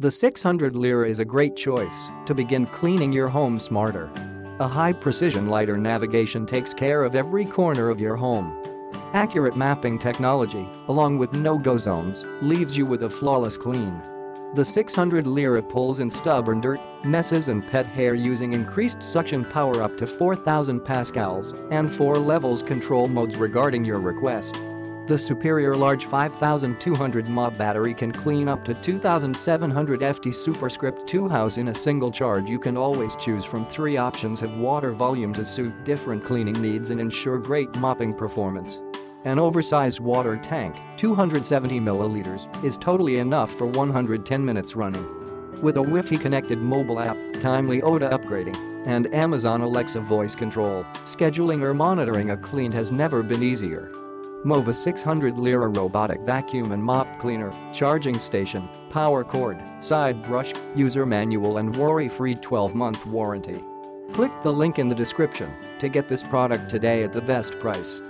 The 600 Lira is a great choice to begin cleaning your home smarter. A high-precision lidar navigation takes care of every corner of your home. Accurate mapping technology, along with no-go zones, leaves you with a flawless clean. The 600 Lira pulls in stubborn dirt, messes and pet hair using increased suction power up to 4000 pascals and 4 levels control modes regarding your request. The superior large 5200 mAh battery can clean up to 2700 FT superscript 2 house in a single charge you can always choose from three options have water volume to suit different cleaning needs and ensure great mopping performance. An oversized water tank, 270 milliliters, is totally enough for 110 minutes running. With a Wi-Fi connected mobile app, timely OTA upgrading, and Amazon Alexa voice control, scheduling or monitoring a clean has never been easier. Mova 600 Lira robotic vacuum and mop cleaner, charging station, power cord, side brush, user manual and worry-free 12-month warranty. Click the link in the description to get this product today at the best price.